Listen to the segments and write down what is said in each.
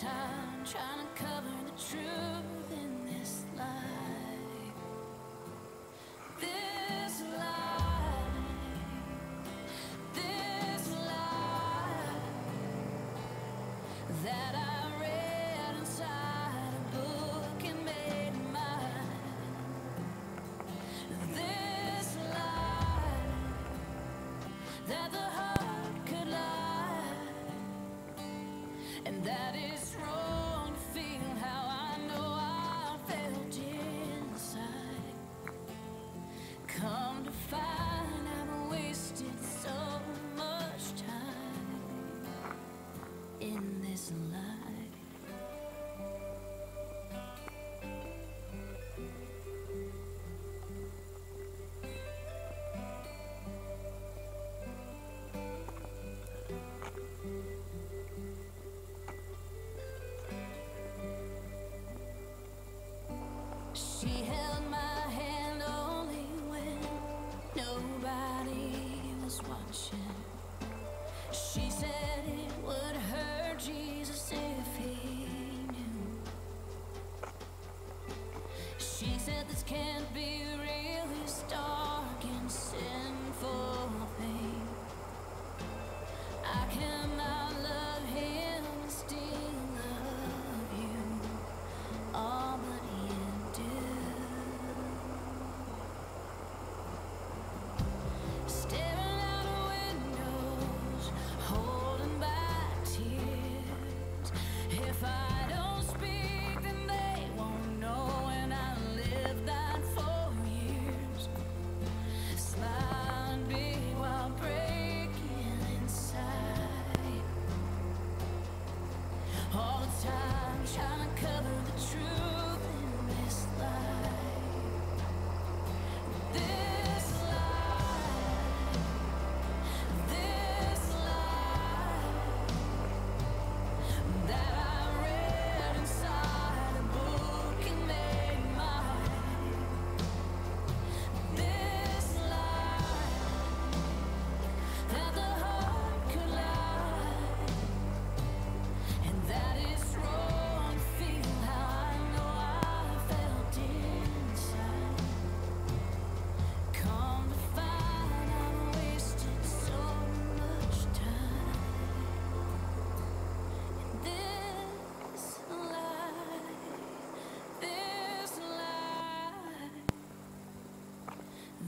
time trying to cover the truth in this lie. This lie. This lie that I. that the heart could lie and that watching. She said it would hurt Jesus if he knew. She said this can't be really.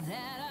that I